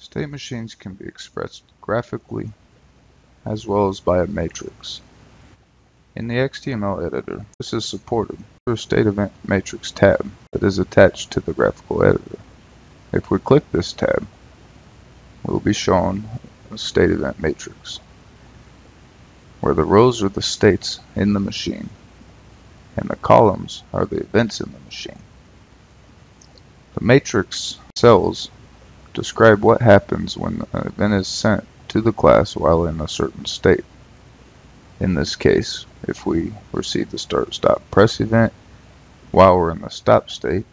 State machines can be expressed graphically as well as by a matrix. In the xtUML editor, this is supported through a state event matrix tab that is attached to the graphical editor. If we click this tab, we'll be shown a state event matrix where the rows are the states in the machine and the columns are the events in the machine. The matrix cells describe what happens when an event is sent to the class while in a certain state. In this case, if we receive the start stop press event while we're in the stop state,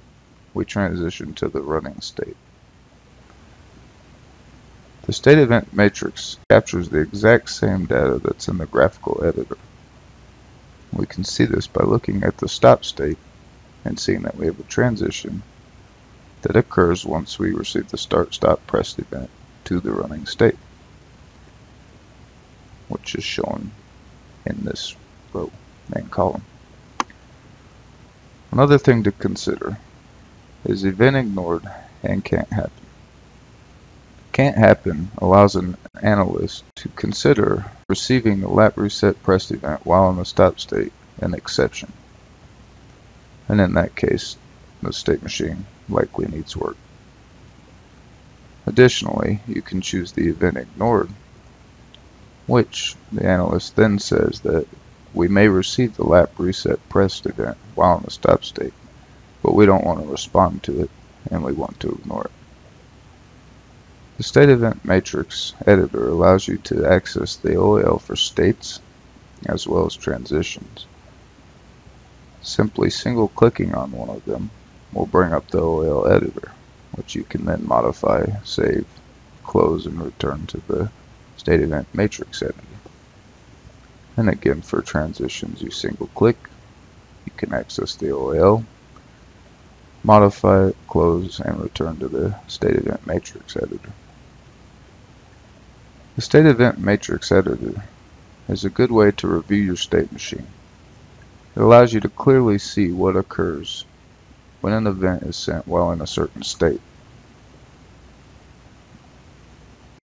we transition to the running state. The state event matrix captures the exact same data that's in the graphical editor. We can see this by looking at the stop state and seeing that we have a transition that occurs once we receive the start stop pressed event to the running state, which is shown in this row main column. Another thing to consider is event ignored and can't happen. Can't happen allows an analyst to consider receiving the lap reset pressed event while in the stop state an exception. And in that case, the state machine likely needs work. Additionally, you can choose the event ignored, which the analyst then says that we may receive the lap reset pressed event while in the stop state, but we don't want to respond to it and we want to ignore it. The state event matrix editor allows you to access the OAL for states as well as transitions. Simply single clicking on one of them will bring up the OAL editor, which you can then modify, save, close, and return to the state event matrix editor. And again, for transitions, you single click, you can access the OAL, modify it, close, and return to the state event matrix editor. The state event matrix editor is a good way to review your state machine. It allows you to clearly see what occurs when an event is sent while in a certain state.